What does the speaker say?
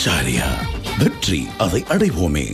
ஆச்சாரியா வெற்றி அதை அடைவோமே.